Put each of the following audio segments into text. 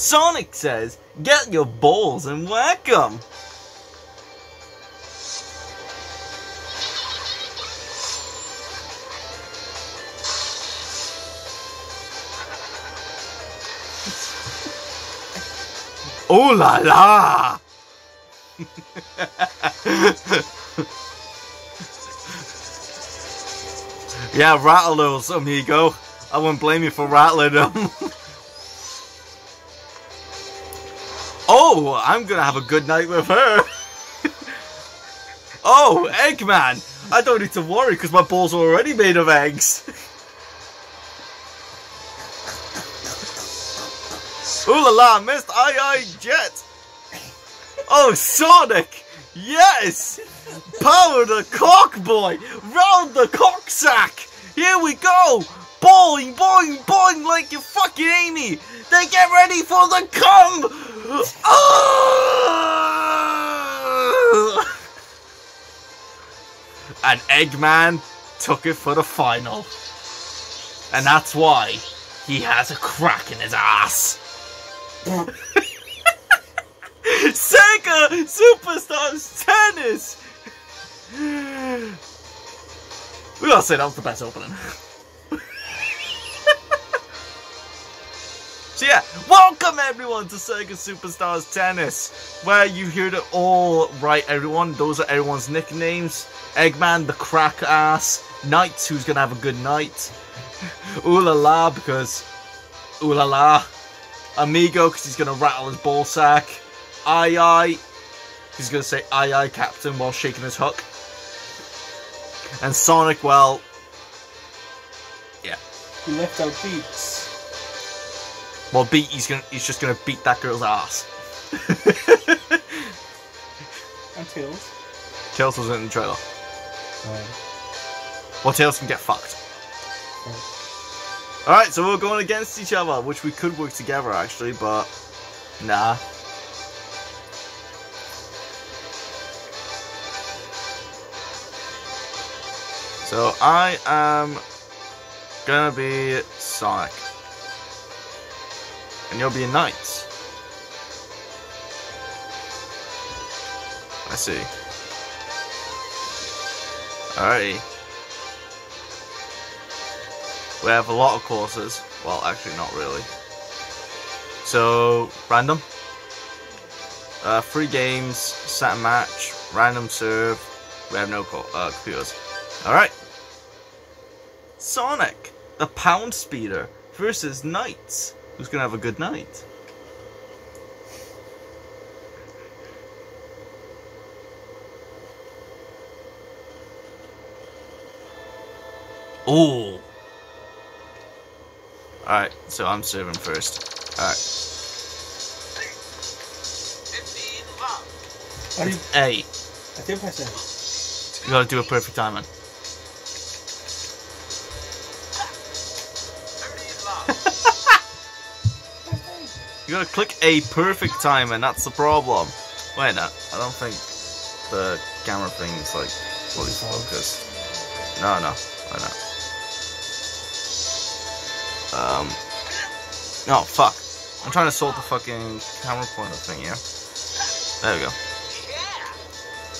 Sonic says, get your balls and whack 'em. Ooh la la! yeah, rattle those, amigo. I wouldn't blame you for rattling them. oh, I'm gonna have a good night with her. oh, Eggman! I don't need to worry because my balls are already made of eggs. Ooh la la, missed Aye Aye Jet! Oh, Sonic! Yes! Power the cock boy! Round the cock sack! Here we go! Boing, boing, boing like you fucking Amy! Then get ready for the cum! Oh! And Eggman took it for the final. And that's why he has a crack in his ass. Sega Superstars Tennis! We gotta say that was the best opening. So yeah, welcome everyone to Sega Superstars Tennis, where you hear it all right everyone. Those are everyone's nicknames. Eggman the crack ass, NiGHTS who's gonna have a good night, Ooh la la because ooh la la. Amigo, because he's going to rattle his ball sack. Aye aye, he's going to say aye aye captain while shaking his hook. And Sonic, well, yeah. He left out beats. Well, beat, he's gonna, he's just going to beat that girl's ass. And Tails. Tails was in the trailer. Right. Well, Tails can get fucked. Alright, so we're going against each other, which we could work together actually, but nah. So I am gonna be Sonic. And you'll be a Knight. I see. Alrighty. We have a lot of courses. Well, actually, not really. So, random. Uh, free games, set match, random serve. We have no co- uh, computers. Alright. Sonic, the Pound Speeder, versus NiGHTS. Who's gonna have a good night? Ooh. Alright, so I'm serving first. Alright. Are you, A. I did press. You gotta do a perfect timing. You gotta click a perfect time, and that's the problem. Wait, no, I don't think the camera thing is like fully focused. No, no, I know. Um. No, fuck. I'm trying to sort the fucking camera pointer thing here. There we go.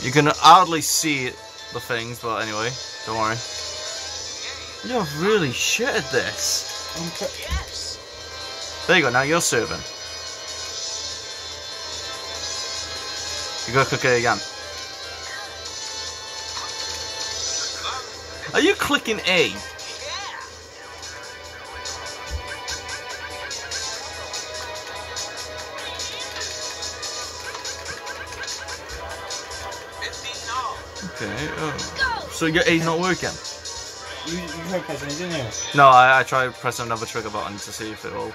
You can hardly see the things, but anyway, don't worry. You're really shit at this. I'm There you go, now you're serving. You gotta click it again. Are you clicking A? Okay, oh. So your A's not working? you, you tried pressing it, didn't you? No, I, I tried pressing another trigger button to see if it will.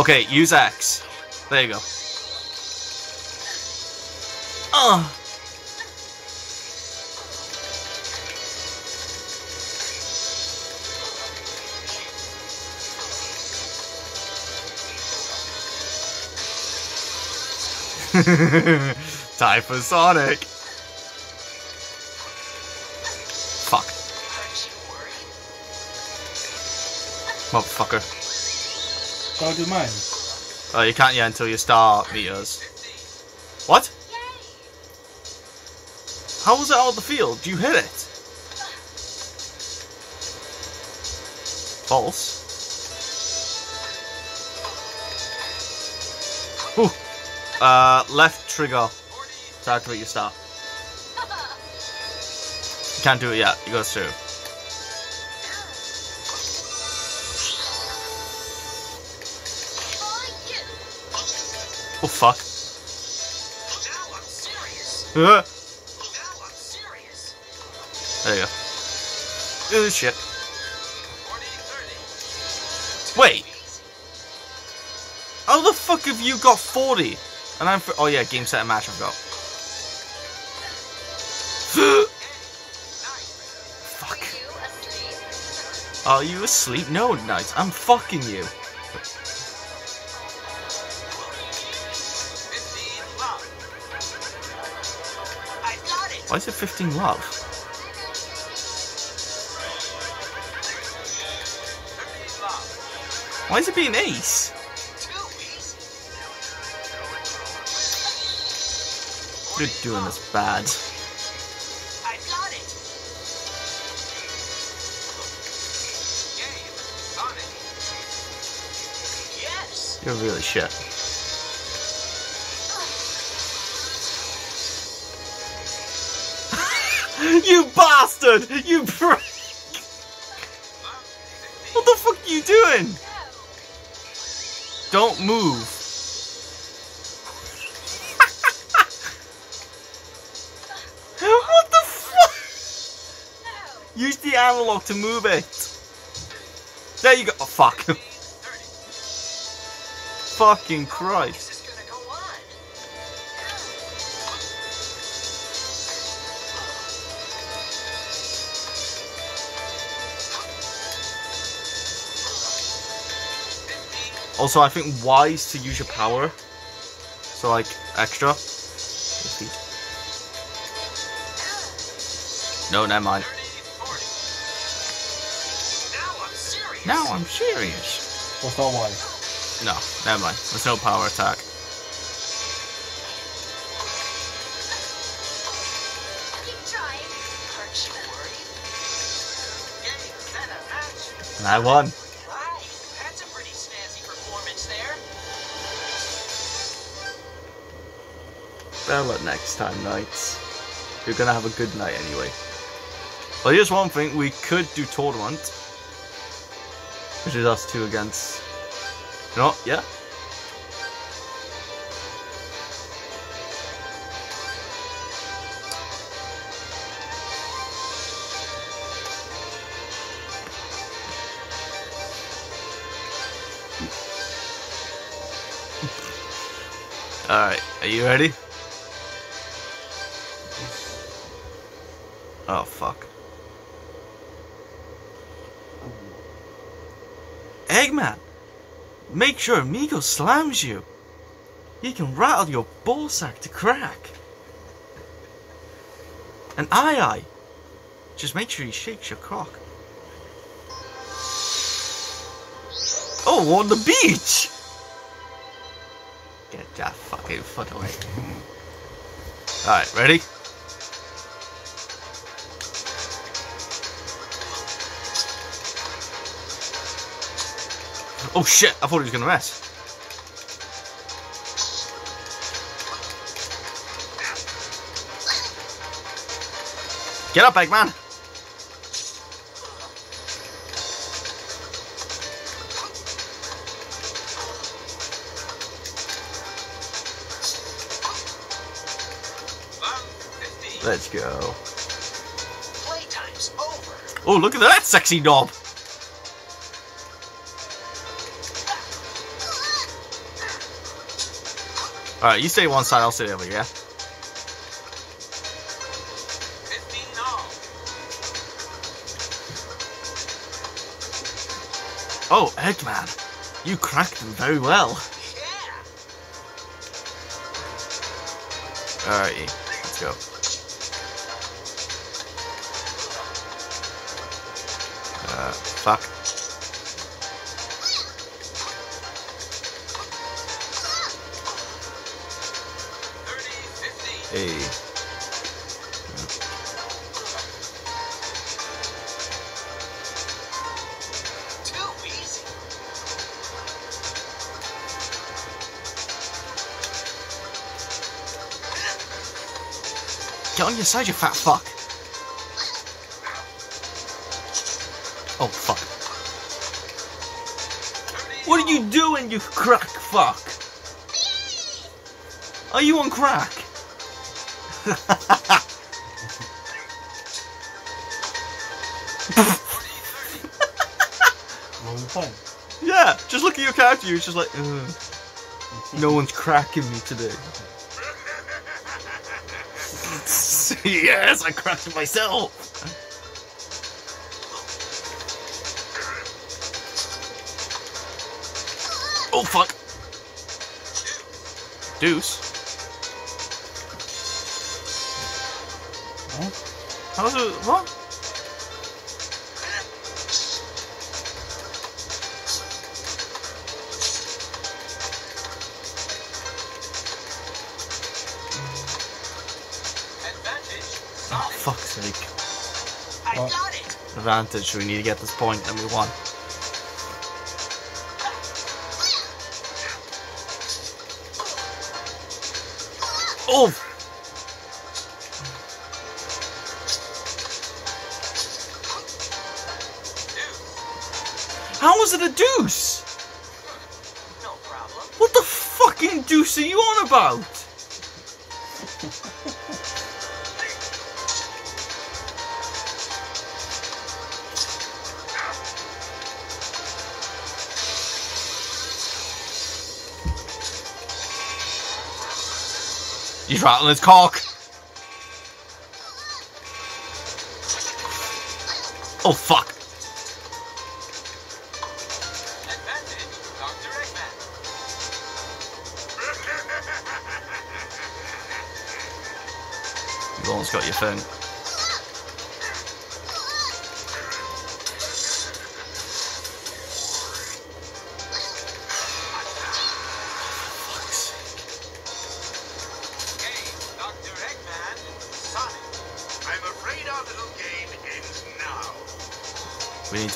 Okay, use X. There you go. Oh. Time for Sonic. Fuck. Motherfucker. Go do mine. Oh, you can't yet until you start meters. What? How was it out of the field? Do you hit it. False. Ooh. Uh, left trigger to activate your star. You can't do it yet. It goes through. Oh fuck. Uh, Now I'm serious. there you go. Oh shit. Wait. How the fuck have you got 40? And I'm. Oh yeah, game set and match I've got. fuck. Are you asleep? No, Knight. I'm fucking you. 15 love. I got it. Why is it 15 love? Why is it being ace? You're doing this bad. You're really shit. you bastard! You Don't move. what the fuck? Use the analog to move it. There you go. Oh, fuck. Fucking Christ. Also, I think wise to use your power. So, like, extra. No, never mind. 30, 40. Now I'm serious. Now I'm serious. What's that why? No, never mind. There's no power attack. Keep trying. Aren't you worried? Game, set, a match. And I won. Luck next time, knights. You're gonna have a good night anyway. Well, here's one thing. We could do tournament. Which is us two against... You know? Yeah? Alright, are you ready? Oh, fuck. Eggman! Make sure Amigo slams you! He can rattle your ballsack to crack! And Aye Aye! Just make sure he shakes your cock. Oh, on the beach! Get that fucking foot away. Alright, ready? Oh shit, I thought he was gonna mess. Get up, Eggman! Love, 15. Let's go. Playtime's over. Oh, look at that sexy knob! Alright, you stay one side, I'll stay the other, yeah? Oh, Eggman, you cracked them very well. Yeah. Alright, let's go. Uh, fuck. Hey. Get on your side, you fat fuck. Oh, fuck. What are you doing, you crack fuck? Are you on crack? yeah, just look at your character, you're just like, Ugh, no one's cracking me today. yes, I cracked myself. Oh fuck. Deuce. How's it? What? Advantage. Oh, fuck's sake. I got it. Advantage, we need to get this point, and we won. He's rattling his cock. Oh fuck. You've almost got your phone.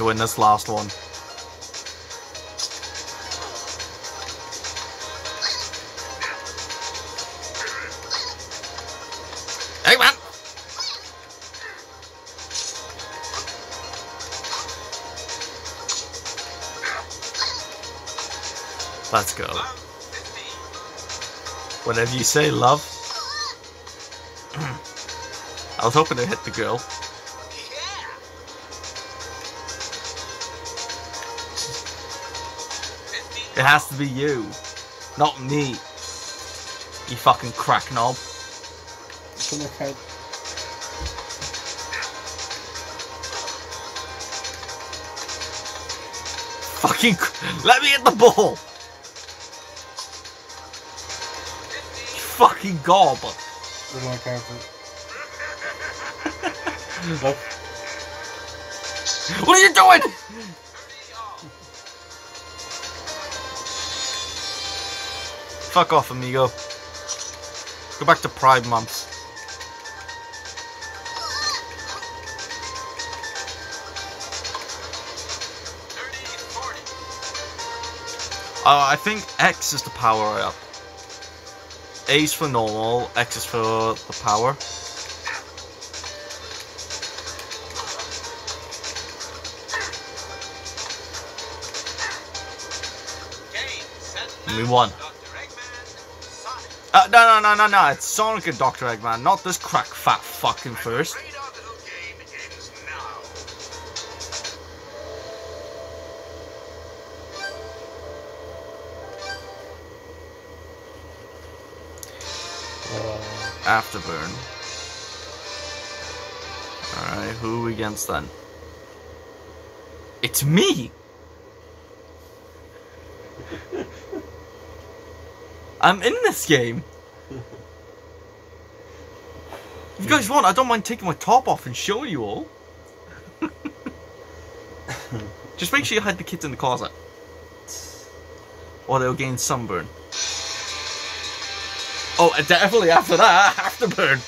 To win this last one. Hey man! Let's go. Whatever you say, love. I was hoping to hit the girl. It has to be you, not me. You fucking crack knob. Fucking let me hit the ball. Fucking gob. Look at my character. What are you doing? Fuck off, amigo. Go back to Pride Month. Uh, I think X is the power up. A is for normal, X is for the power. Game. Set. And we won. Uh, no, no, no, no, no. It's Sonic and Dr. Eggman, not this crack fat fucking first. Afterburn. Alright, who are we against then? It's me! I'm in this game! If you guys want, I don't mind taking my top off and showing you all. Just make sure you hide the kids in the closet. Or they'll gain sunburn. Oh, definitely after that, afterburn.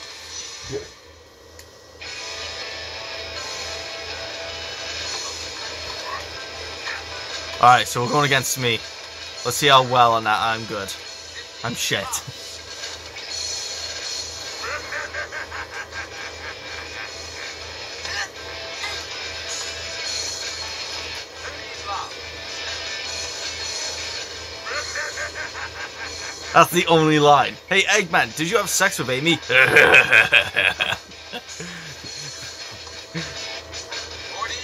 Alright, so we're going against me. Let's see how well on that I'm good. I'm shit. That's the only line. Hey, Eggman, did you have sex with Amy?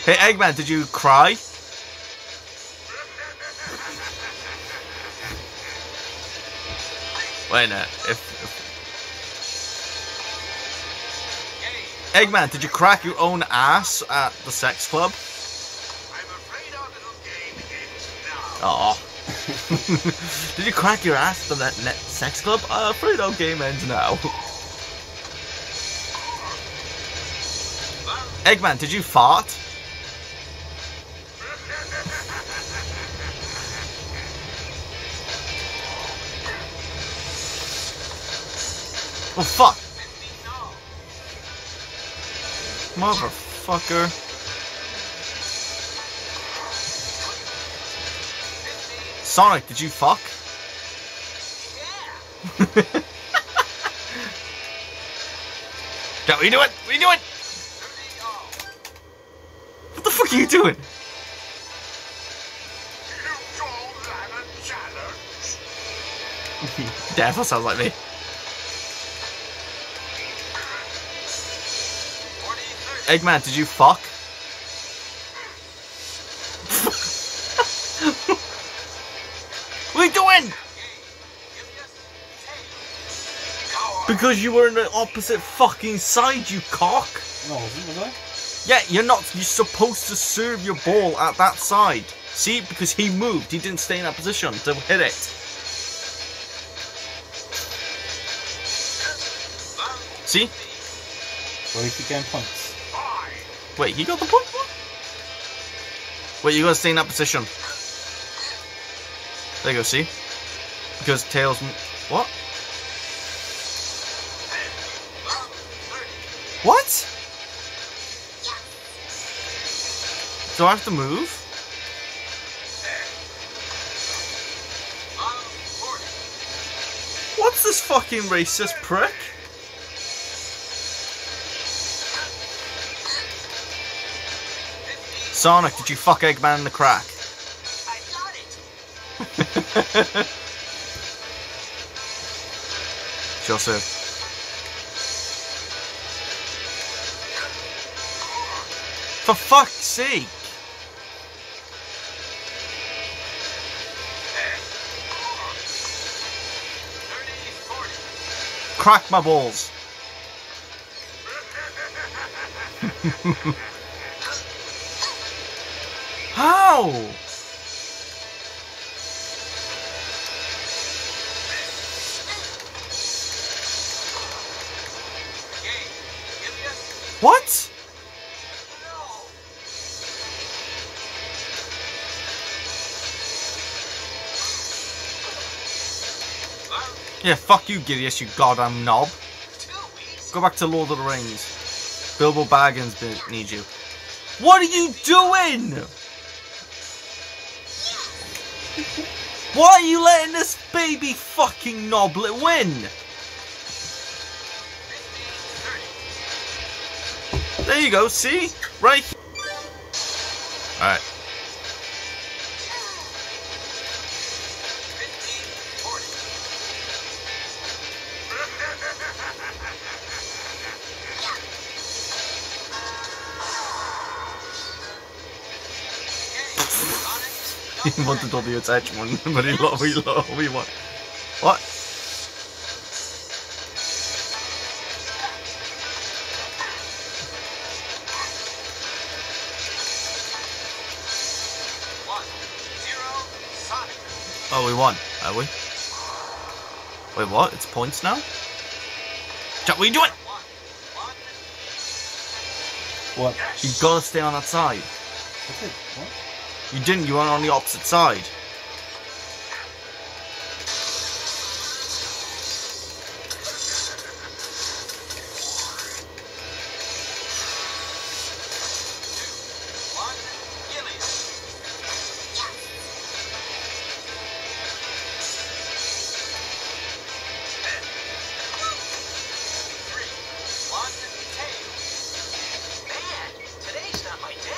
hey, Eggman, did you cry? Wait a minute. If, if... Eggman, did you crack your own ass at the sex club? I'm afraid our little game ends now. Aw. did you crack your ass at that net sex club? Uh, afraid our game ends now. Eggman, did you fart? Oh fuck! Motherfucker. Sonic, did you fuck? Jack, what are you doing? What are you doing? What the fuck are you doing? You call that a challenge? Definitely sounds like me. Eggman, did you fuck? what are you doing? Because you were on the opposite fucking side, you cock. No, wasn't I? Yeah, you're not. You're supposed to serve your ball at that side. See, because he moved, he didn't stay in that position to hit it. See? Well, getting points. Wait, he got the point? Wait, you gotta stay in that position. There you go, see? Because Tails. What? What? Do I have to move? What's this fucking racist prick? Sonic, did you fuck Eggman in the crack? I got it. Joseph. For fuck's sake! Crack my balls. What? Yeah, fuck you, Gilius, you goddamn knob. Go back to Lord of the Rings. Bilbo Baggins needs you. What are you doing? Why are you letting this baby fucking knoblet win? There you go, see? Right. Alright. he wanted all the attachment, but he lo- we lo- we want. What? Oh, we won, are we? Wait, what? It's points now? Jack, what are you doing? What? You gotta stay on that side. What? You didn't, you were on the opposite side.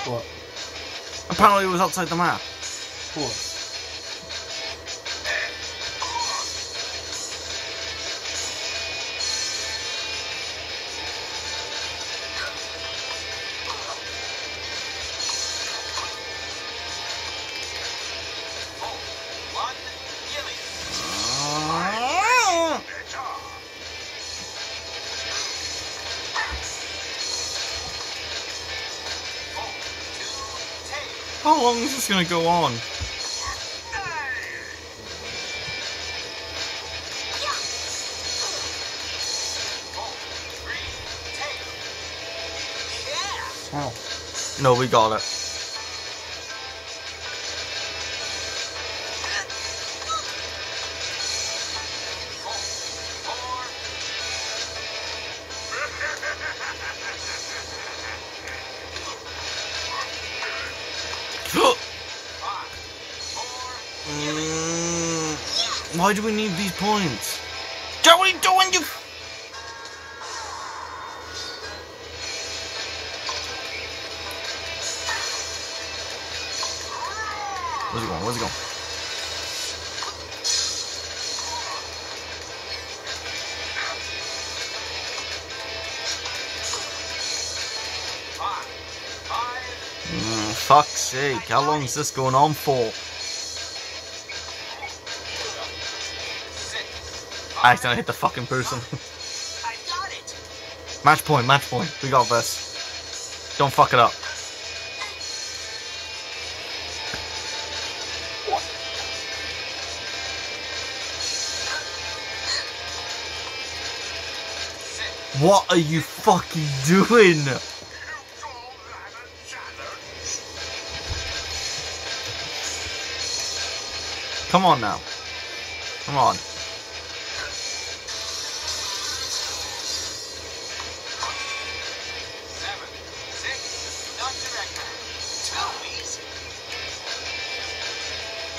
What? Apparently, it was outside the map. Cool. How long is this gonna go on? Four, three, tail. Yeah. Ow. No, we got it. Why do we need these points? Joe, what are you doing, you? Where's he going? Where's he going? Mm, fuck's sake, how long is this going on for? I accidentally hit the fucking person. I got it. match point, match point. We got this. Don't fuck it up. What are you fucking doing? You call that a challenge? Come on now. Come on.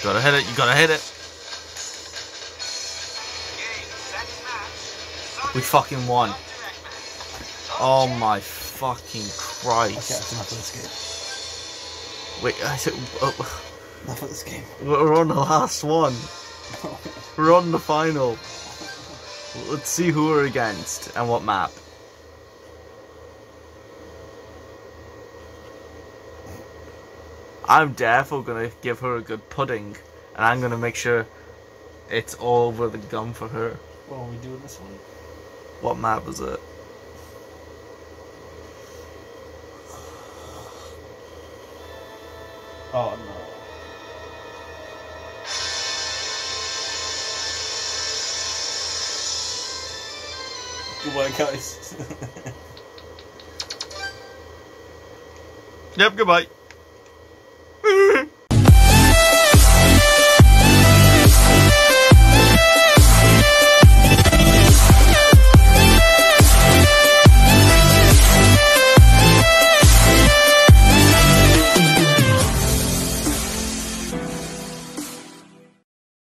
Gotta hit it, you gotta hit it. Game, set, match. We fucking won. not direct match. Oh my fucking Okay, Christ. that's enough of this game. Wait, I said, uh, Enough of this game. we're on the last one. We're on the final. Let's see who we're against and what map. I'm definitely gonna give her a good pudding, and I'm gonna make sure it's all over the gum for her. what are we doing this one? What map is it? Oh no. Goodbye, guys. Yep, goodbye.